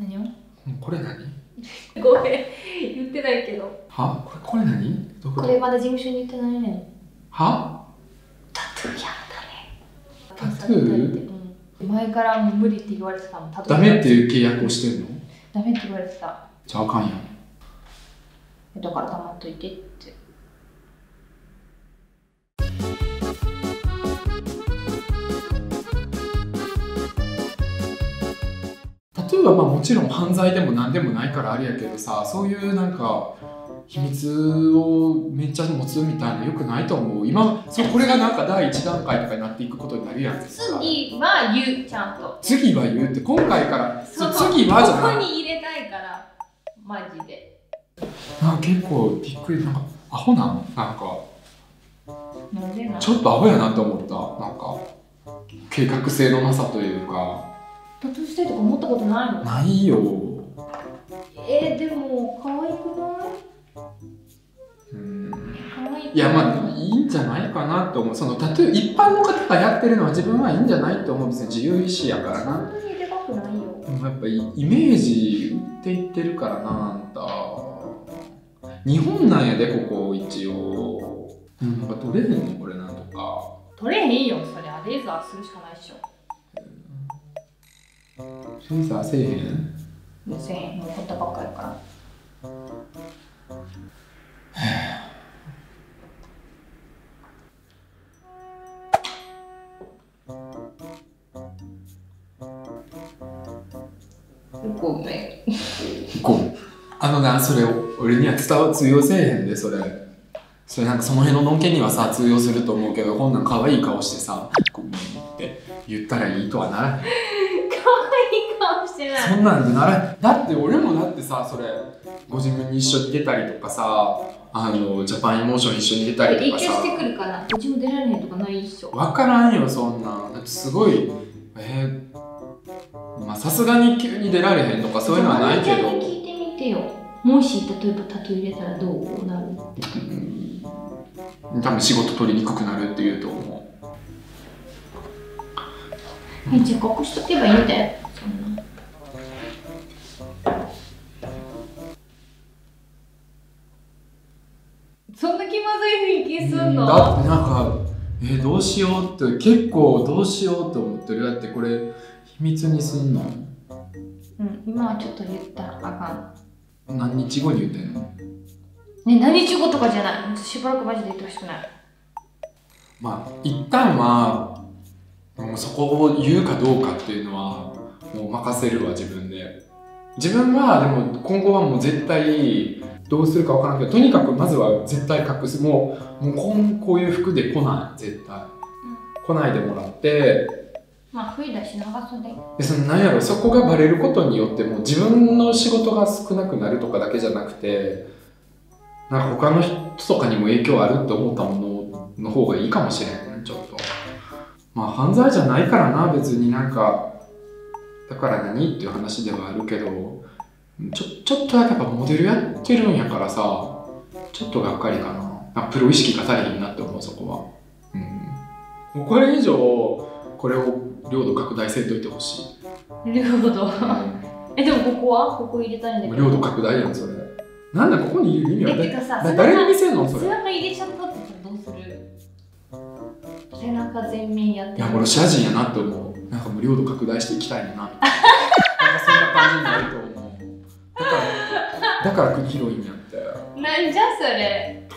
何を？これ何？ごめん言ってないけど。は？これこれ何？どここれまだ事務所に言ってないねん。は？タトゥーやったね。タトゥー？うん前からもう無理って言われてたもん。ダメっていう契約をしてんの？ダメって言われてた。じゃああかんやん。だから黙っといてってはまあもちろん犯罪でも何でもないからあれやけどさそういうなんか秘密をめっちゃ持つみたいなよくないと思う。今そうこれがなんか第一段階とかになっていくことになるやん。次は言うちゃんと。次は言うって今回からそうそう次はじゃここないに入れたいからマジで。なんか結構びっくりなんかアホなん？なんかちょっとアホやなと思った。なんか計画性のなさというかタトゥーしたいとか思ったことないの？ないよ。えー、でも可愛くない？うん。可愛くないいやまあいいんじゃないかなと思う。そのタトゥー一般の方がやってるのは自分はいいんじゃないと思う別に自由意志やからな。そんなにでかくないよ。でもやっぱりイメージ売っていってるからなあんた。日本なんやでここ一応。うん。なんか取れへんのこれなんとか。取れへんよ。それはレーザーするしかないっしょセンサーせえへんもうせえへんもったばっかやから。ごめん。こうあのなそれ俺には伝わ通用せえへんでそれ。それなんかその辺ののんけにはさ通用すると思うけどこんなん可愛い顔してさ「ごめん」って言ったらいいとはならへんしてない。そんなんでならだって俺もだってさそれご自分に一緒に出たりとかさあのジャパンエモーション一緒に出たり影とかさ。響してくるかなうちも出られへんとかないっしょ。分からんよそんなん。だってすごいえー、まあさすがに急に出られへんとかそういうのはないけど。聞いてみてよ。もし例えばタトゥー入れたらどうなるうん。多分仕事取りにくくなるっていうと思う。えじゃあ隠しとけばいいんだようしようって結構どうしようと思ってる。だってこれ秘密にすんの？うん今はちょっと言ったらあか何日後に言ってんの？んね何日後とかじゃない。しばらくマジで言ってほしくない。まあ一旦はもうそこを言うかどうかっていうのはもう任せるわ自分で。自分はでも今後はもう絶対どうするかわからんけどとにかくまずは絶対隠す。もうもうこんこういう服で来ない絶対、来ないでもらって。まあ冬だし長袖。でそのなんやろそこがバレることによってもう自分の仕事が少なくなるとかだけじゃなくてなんか他の人とかにも影響あるって思ったものの方がいいかもしれんちょっと。まあ犯罪じゃないからな別になんか。だから何？っていう話ではあるけどちょちょっとだけやっぱモデルやってるんやからさちょっとがっかりかな。あプロ意識が足りひんなって思うそこは。うん。もうこれ以上これを領土拡大せんといてほしい、領土。うんえでもここは？ここ入れたいんだけど。領土拡大やんそれ。なんだここにいる意味はえてかさだ誰に見せんのそれ。い背中入れちゃったってどうする？背中全面やってや俺ロシア人やなって思う。なんかもう領土拡大していきたいな。なんかそんな感じになると思うだからだから国広いんやってな。んじゃそれ。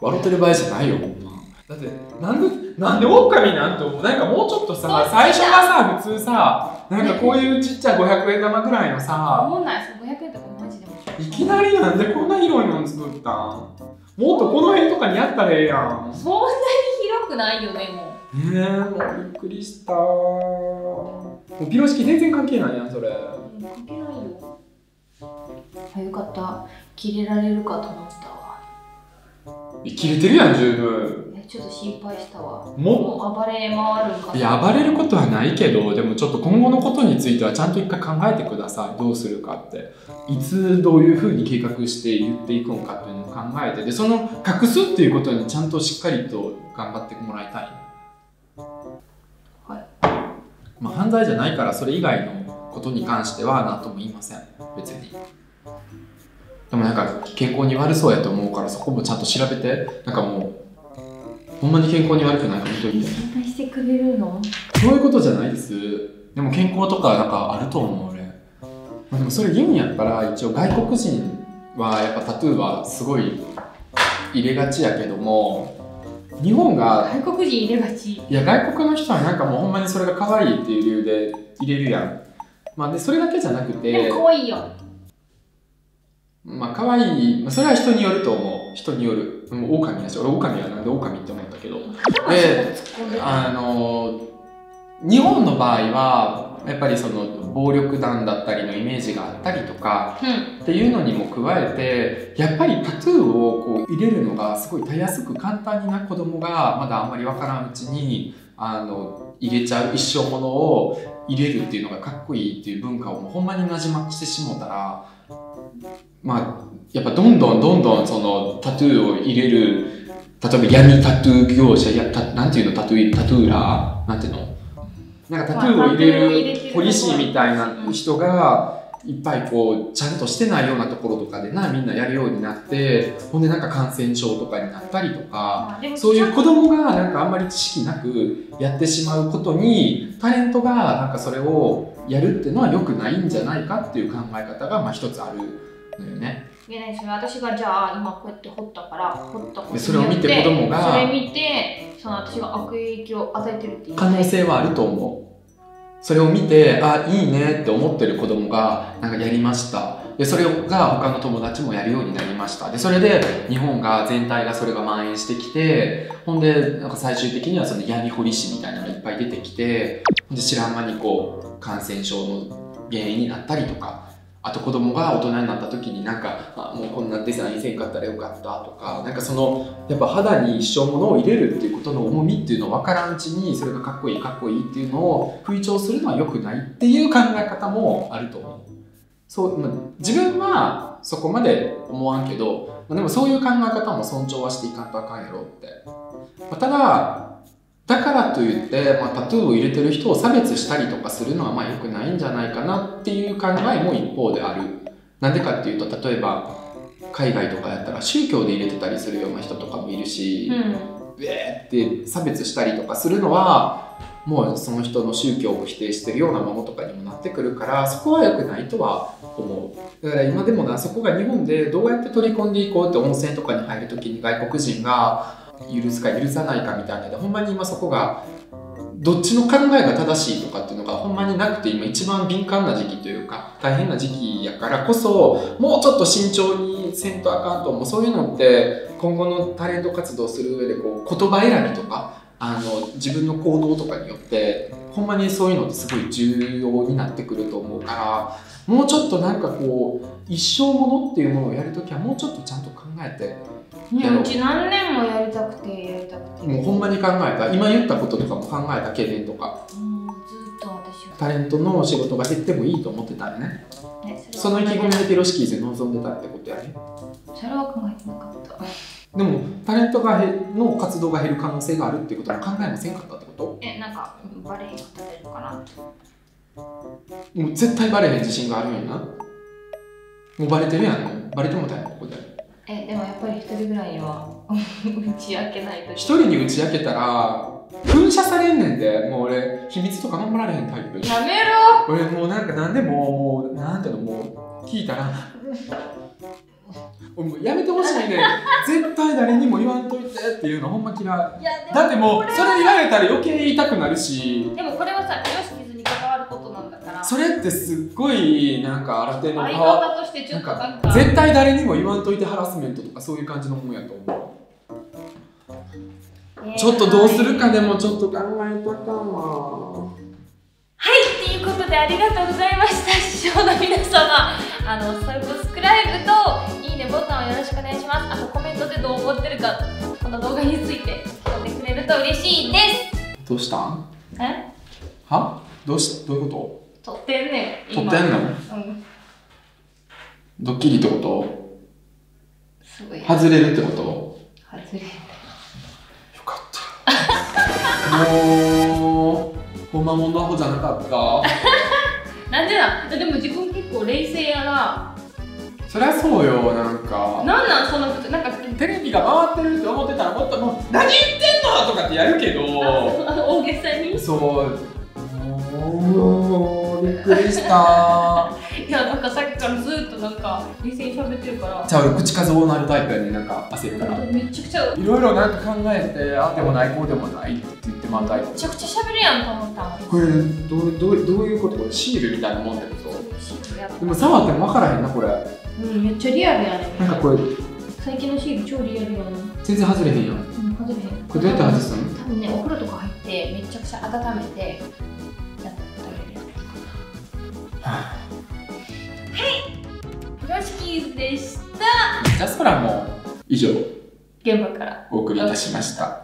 笑ってる場合じゃないよほんま。だってなんでなんで狼なんて思う。なんかもうちょっとさ最初はさ普通さなんかこういうちっちゃい500円玉ぐらいのさ思んないそう500円とかマジでもいきなりなんでこんな広いの作ったん？もっとこの辺とかにやったらええやん。そんなに広くないよねも。うえー、もうびっくりしたピロ式全然関係ないやんそれ。うん関係ないよ。あよかった。切れられるかと思ったわ。切れてるやん十分。えちょっと心配したわ。ももう暴れ回るんかないや暴れることはないけどでもちょっと今後のことについてはちゃんと一回考えてください。どうするかって。いつどういうふうに計画して言っていくのかっていうのを考えて。でその隠すっていうことにちゃんとしっかりと頑張ってもらいたいまあ、犯罪じゃないからそれ以外のことに関しては何とも言いません。別に。でもなんか健康に悪そうやと思うからそこもちゃんと調べて。なんかもうほんまに健康に悪くないか見といて。相談してくれるの？そういうことじゃないです。でも健康とかなんかあると思う俺、まあ、でもそれ言うんやったら一応外国人はやっぱタトゥーはすごい入れがちやけども日本が外国人入れがちいや外国の人はなんかもうほんまにそれが可愛いっていう理由で入れるやん。まあでそれだけじゃなくでても、可愛いよまあ可愛い、まあ、それは人によると思う。人による。もう狼だし、俺狼はなんで狼って思ったけど。で、あの、日本の場合は、やっぱりその暴力団だったりのイメージがあったりとかうん。っていうのにも加えてやっぱりタトゥーをこう入れるのがすごいたやすく簡単にな子供がまだあんまりわからんうちにあの入れちゃう一生ものを入れるっていうのがかっこいいっていう文化をもうほんまになじましてしもたらまあやっぱどんどんどんどんそのタトゥーを入れる例えば闇タトゥー業者やたなんていうのタトゥータトゥーラーなんていうの？なんかタトゥーを入れるるポリシーみたいな人がいっぱいこうちゃんとしてないようなところとかでなみんなやるようになってほんでなんか感染症とかになったりとかそういう子供がなんかあんまり知識なくやってしまうことにタレントがなんかそれをやるっていうのは良くないんじゃないかっていう考え方がまあ一つあるのよね。いやねそれ私がじゃあ今こうやって掘ったから掘ったことでそれを見て子供がそれ見てその私が悪影響を与えてるっていう可能性はあると思う。それを見て、あ、いいねって思ってる子供が、なんかやりました。で、それが他の友達もやるようになりました。で、それで日本が全体がそれが蔓延してきて、ほんで、なんか最終的にはその闇掘り師みたいなのがいっぱい出てきて、で知らん間にこう、感染症の原因になったりとか、あと子供が大人になった時になんか、あもうこんなデザインせんかったらよかったとか、なんかその、やっぱ肌に一生ものを入れるっていうことの重みっていうのを分からんうちにそれがかっこいいかっこいいっていうのを吹聴するのは良くないっていう考え方もあると思う。そう、まあ、自分はそこまで思わんけど、まあでもそういう考え方も尊重はしていかんとあかんやろって、まあただだからといって、まあ、タトゥーを入れてる人を差別したりとかするのはまあ良くないんじゃないかなっていう考えも一方である。なんでかっていうと例えば海外とかやったら宗教で入れてたりするような人とかもいるし、うん。えーって差別したりとかするのはもうその人の宗教を否定してるようなものとかにもなってくるからそこは良くないとは思う。だから今でもなそこが日本でどうやって取り込んでいこうって温泉とかに入る時に外国人が許すか許さないかみたいな。でほんまに今そこがどっちの考えが正しいとかっていうのがほんまになくて今一番敏感な時期というか大変な時期やからこそもうちょっと慎重にせんとあかんと思う。そういうのって今後のタレント活動する上でこう言葉選びとかあの自分の行動とかによってほんまにそういうのってすごい重要になってくると思うからもうちょっとなんかこう一生ものっていうものをやるときはもうちょっとちゃんと考えていやうち何年もやりたくてやりたくて。もうほんまに考えた。今言ったこととかも考えた懸念とか。もうずっと私は。タレントの仕事が減ってもいいと思ってたよね。ねその意気込みでピロシキーズ望んでたってことやね。それは考えてなかった。でもタレントがへの活動が減る可能性があるっていうことも考えもせんかったってこと？えなんかバレへんかったらいいのかなってもう絶対バレへん自信があるんやな。もうバレてるやん。ねバレてもたやんここで。えでもやっぱり一人ぐらいには 打ち明けないと一人に打ち明けたら噴射されんねんで。もう俺秘密とか守られへんタイプ。やめろ！俺もうなんか何でももうなんていうのもう聞いたら。俺もうやめてほしいね絶対誰にも言わんといてっていうのほんま嫌い。だってもうそれ言われたら余計言いたくなるし。でもこれはさよしそれってすっごいなんか新手の相方としてちょっとなんかー絶対誰にも言わんといてハラスメントとかそういう感じのもんやと思う。ちょっとどうするかでもちょっと考えとあかんわはい、ということでありがとうございました。視聴の皆様。あのサブスクライブといいねボタンをよろしくお願いします。あとコメントでどう思ってるかこの動画について聞いてくれると嬉しいでどうしたん？すえ？は？どうしどういうこ撮ってんねんと撮ってんの？うん。ドッキリってこすごい。と外れるってこと？よ外れかった。もうほんまもんのアホじゃなかった？なんでなん？でも自分結構冷静やな。そりゃそうよなんか。なんなん？そのなんかテレビが回ってるって思ってたらもっともう何言ってんの？とかってやるけど。大げさに？そうくりした。いやなんかさっきからずっとなんか冷静に喋ってるから。じゃあ俺口数多なるタイプやねなんか焦るから。めちゃくちゃ。めいろいろなんか考えてああでもないこうでもないって言ってまうタイプちゃくちゃ喋るやんと思った。のこれどうどうどういうこと？これシールみたいなもんってことでも触っても分からへんなこれ。うんめっちゃリアルやね。なんかこれ。最近のシール超リアルやね全然外れへんやん。うん外れへん。これどうやって外すの？多分ねお風呂とか入ってめちゃくちゃ温めてはい。プロシキーズでしたジャスプランも以上現場からお送りい。たしました